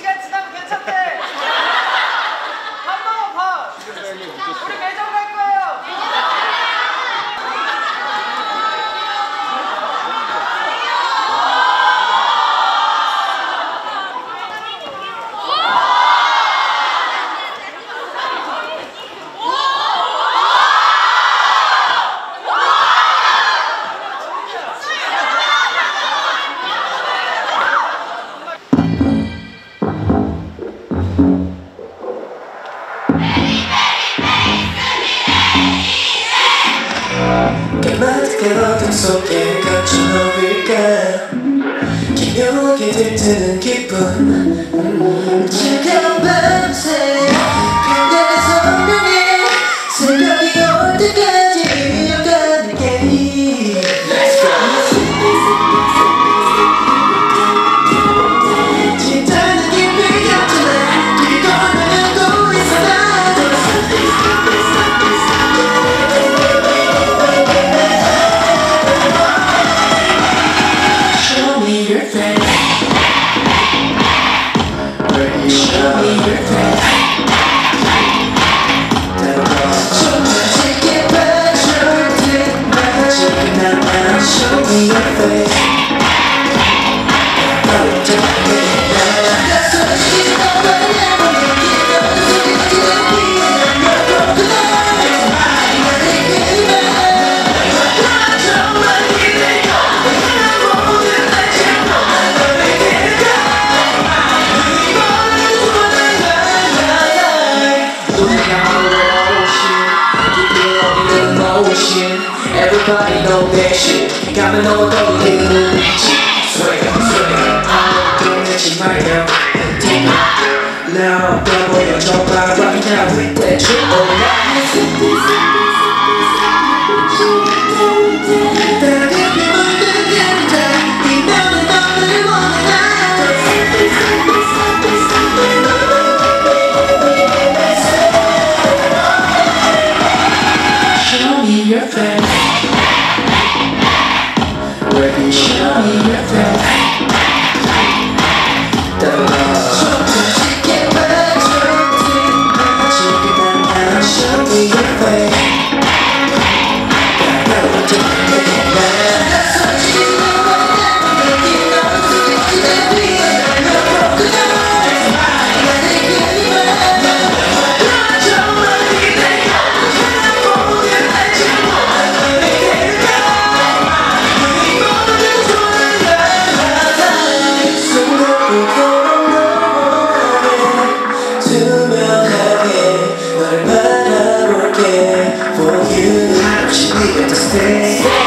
시간 지나면 괜찮대. 까맣게 어둠 속에 갇힌 너일까? 기묘하게 들뜨는 음, 차가운 밤새. 그대의 성명에 새벽이 Show Everybody know that shit. Got me know that we get it Swing, swing I'm right now. Take it Now, right now that shit, oh, yeah Show me your face. Say